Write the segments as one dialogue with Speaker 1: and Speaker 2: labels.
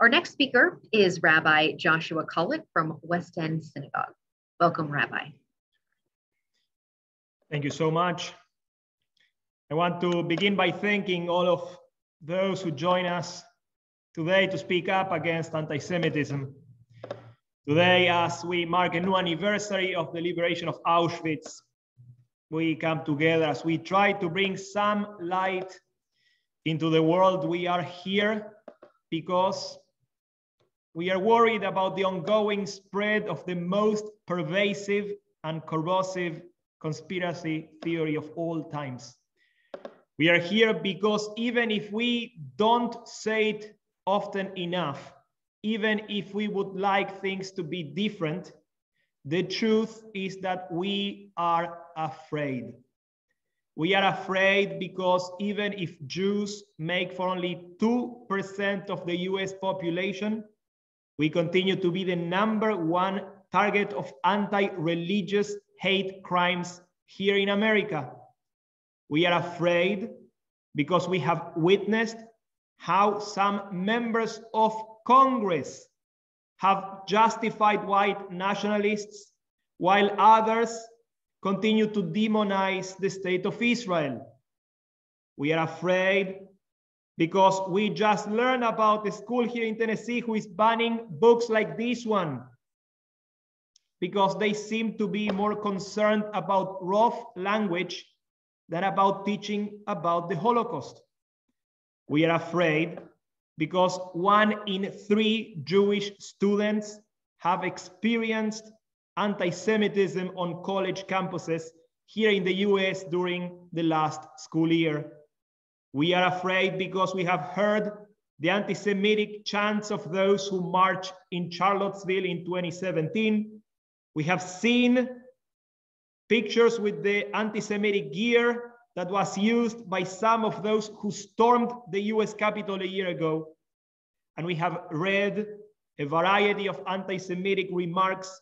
Speaker 1: Our next speaker is Rabbi Joshua Kullock from West End Synagogue. Welcome, Rabbi.
Speaker 2: Thank you so much. I want to begin by thanking all of those who join us today to speak up against anti-Semitism. Today, as we mark a new anniversary of the liberation of Auschwitz, we come together as we try to bring some light into the world. We are here because we are worried about the ongoing spread of the most pervasive and corrosive conspiracy theory of all times. We are here because even if we don't say it often enough, even if we would like things to be different, the truth is that we are afraid. We are afraid because even if Jews make for only 2% of the US population, we continue to be the number one target of anti-religious hate crimes here in America. We are afraid because we have witnessed how some members of Congress have justified white nationalists while others continue to demonize the state of Israel. We are afraid because we just learned about the school here in Tennessee who is banning books like this one because they seem to be more concerned about rough language than about teaching about the Holocaust. We are afraid because one in three Jewish students have experienced anti-Semitism on college campuses here in the US during the last school year. We are afraid because we have heard the anti-Semitic chants of those who marched in Charlottesville in 2017. We have seen pictures with the anti-Semitic gear that was used by some of those who stormed the US Capitol a year ago. And we have read a variety of anti-Semitic remarks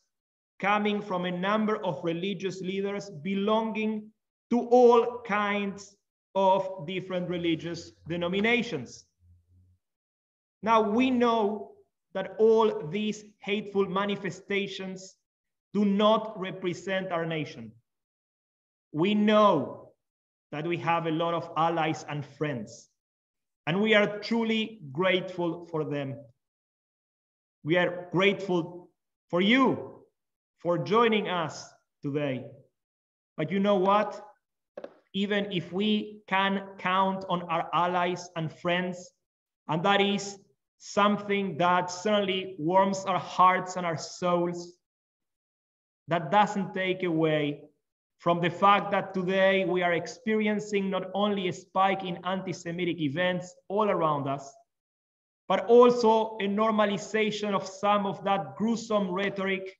Speaker 2: coming from a number of religious leaders belonging to all kinds of different religious denominations. Now we know that all these hateful manifestations do not represent our nation. We know that we have a lot of allies and friends, and we are truly grateful for them. We are grateful for you for joining us today. But you know what? Even if we can count on our allies and friends, and that is something that certainly warms our hearts and our souls, that doesn't take away from the fact that today we are experiencing not only a spike in anti-Semitic events all around us, but also a normalization of some of that gruesome rhetoric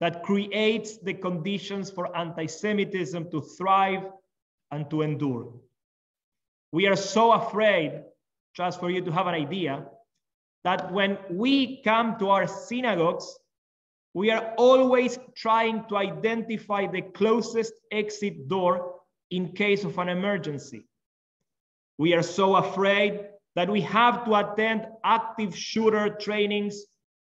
Speaker 2: that creates the conditions for anti-Semitism to thrive and to endure. We are so afraid, just for you to have an idea, that when we come to our synagogues, we are always trying to identify the closest exit door in case of an emergency. We are so afraid that we have to attend active shooter trainings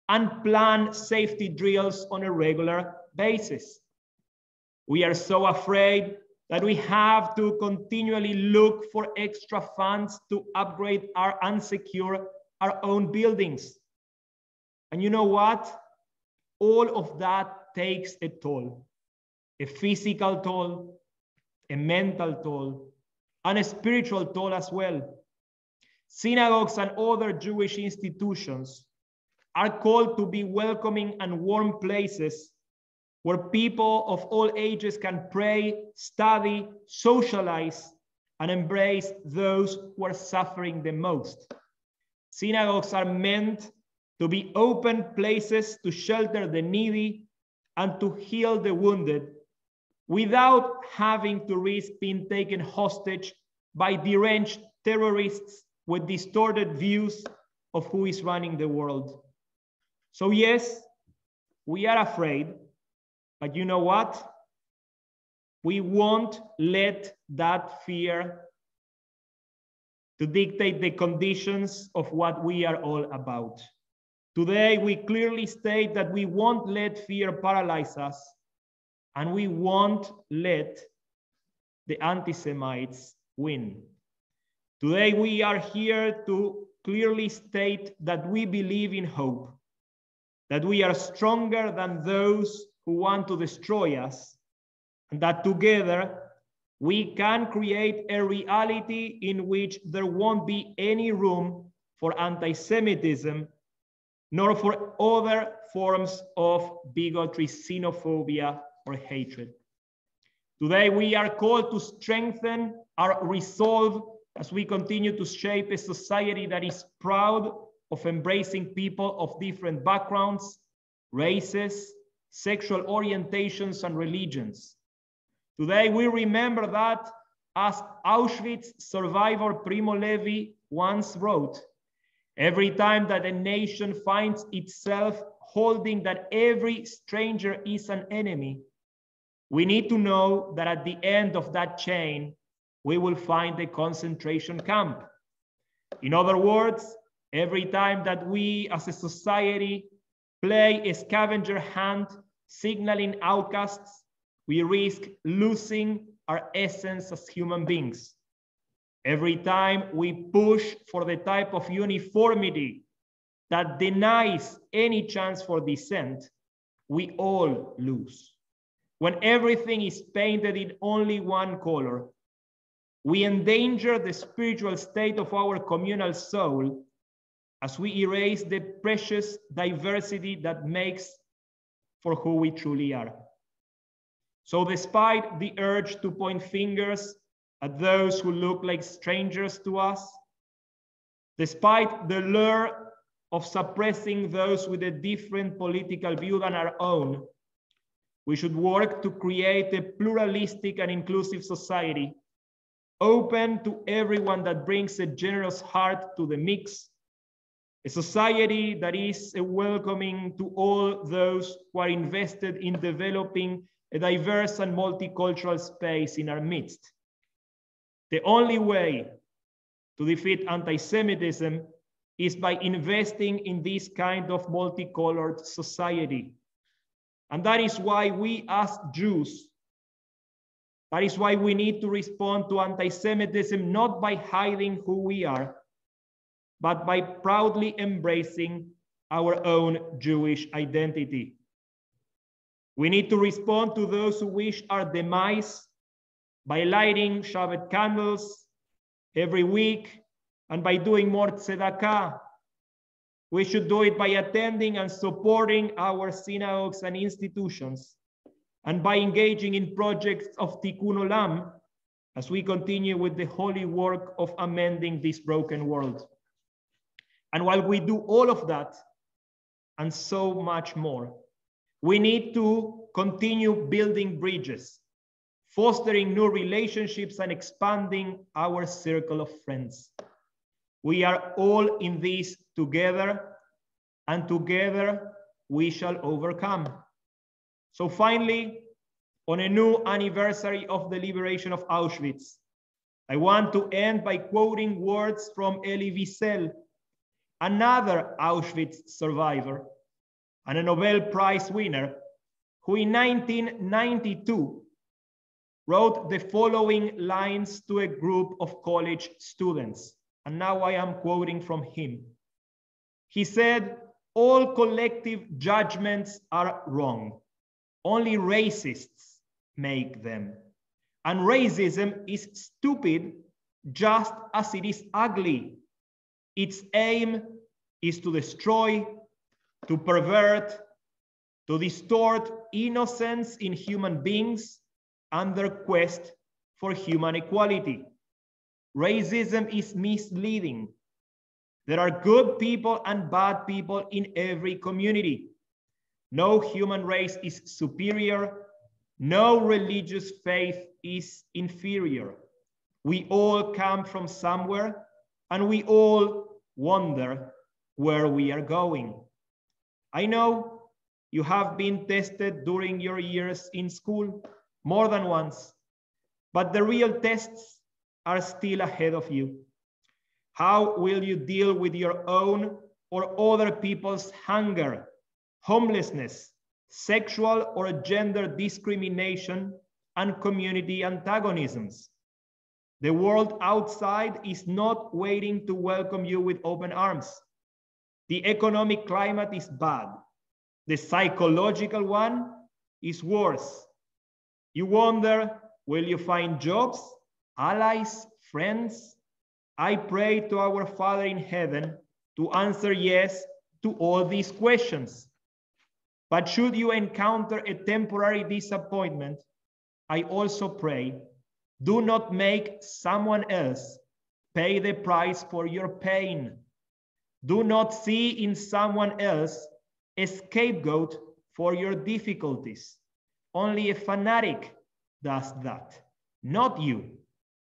Speaker 2: and plan safety drills on a regular basis. We are so afraid that we have to continually look for extra funds to upgrade our unsecure, our own buildings. And you know what? all of that takes a toll, a physical toll, a mental toll, and a spiritual toll as well. Synagogues and other Jewish institutions are called to be welcoming and warm places where people of all ages can pray, study, socialize, and embrace those who are suffering the most. Synagogues are meant to be open places to shelter the needy and to heal the wounded without having to risk being taken hostage by deranged terrorists with distorted views of who is running the world. So, yes, we are afraid, but you know what? We won't let that fear to dictate the conditions of what we are all about. Today, we clearly state that we won't let fear paralyze us and we won't let the anti-Semites win. Today, we are here to clearly state that we believe in hope, that we are stronger than those who want to destroy us, and that together we can create a reality in which there won't be any room for anti-Semitism, nor for other forms of bigotry, xenophobia, or hatred. Today, we are called to strengthen our resolve as we continue to shape a society that is proud of embracing people of different backgrounds, races, sexual orientations, and religions. Today, we remember that as Auschwitz survivor Primo Levi once wrote, every time that a nation finds itself holding that every stranger is an enemy, we need to know that at the end of that chain, we will find a concentration camp. In other words, every time that we as a society play a scavenger hunt signaling outcasts, we risk losing our essence as human beings. Every time we push for the type of uniformity that denies any chance for dissent, we all lose. When everything is painted in only one color, we endanger the spiritual state of our communal soul as we erase the precious diversity that makes for who we truly are. So despite the urge to point fingers at those who look like strangers to us, despite the lure of suppressing those with a different political view than our own, we should work to create a pluralistic and inclusive society, open to everyone that brings a generous heart to the mix, a society that is welcoming to all those who are invested in developing a diverse and multicultural space in our midst. The only way to defeat anti-Semitism is by investing in this kind of multicolored society. And that is why we as Jews, that is why we need to respond to anti-Semitism not by hiding who we are, but by proudly embracing our own Jewish identity. We need to respond to those who wish our demise by lighting Shabbat candles every week and by doing more tzedakah. We should do it by attending and supporting our synagogues and institutions and by engaging in projects of tikkun olam as we continue with the holy work of amending this broken world. And while we do all of that and so much more, we need to continue building bridges, fostering new relationships and expanding our circle of friends. We are all in this together and together we shall overcome. So finally, on a new anniversary of the liberation of Auschwitz, I want to end by quoting words from Elie Wiesel, another Auschwitz survivor and a Nobel Prize winner, who in 1992 wrote the following lines to a group of college students. And now I am quoting from him. He said, all collective judgments are wrong. Only racists make them. And racism is stupid just as it is ugly. Its aim is to destroy, to pervert, to distort innocence in human beings and their quest for human equality. Racism is misleading. There are good people and bad people in every community. No human race is superior. No religious faith is inferior. We all come from somewhere and we all wonder where we are going. I know you have been tested during your years in school more than once, but the real tests are still ahead of you. How will you deal with your own or other people's hunger, homelessness, sexual or gender discrimination, and community antagonisms? The world outside is not waiting to welcome you with open arms. The economic climate is bad. The psychological one is worse. You wonder, will you find jobs, allies, friends? I pray to our Father in heaven to answer yes to all these questions. But should you encounter a temporary disappointment, I also pray, do not make someone else pay the price for your pain. Do not see in someone else a scapegoat for your difficulties. Only a fanatic does that, not you.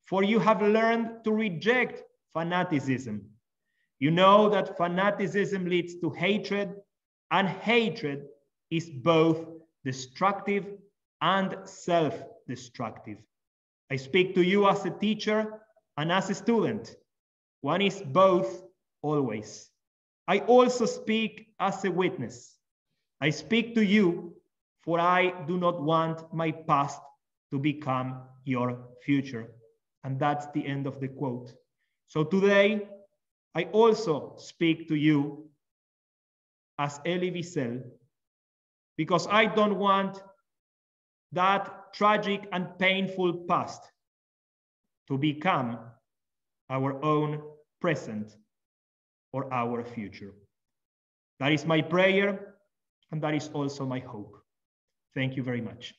Speaker 2: For you have learned to reject fanaticism. You know that fanaticism leads to hatred, and hatred is both destructive and self destructive. I speak to you as a teacher and as a student. One is both always. I also speak as a witness. I speak to you, for I do not want my past to become your future. And that's the end of the quote. So today, I also speak to you as Elie Wiesel, because I don't want that tragic and painful past to become our own present or our future. That is my prayer, and that is also my hope. Thank you very much.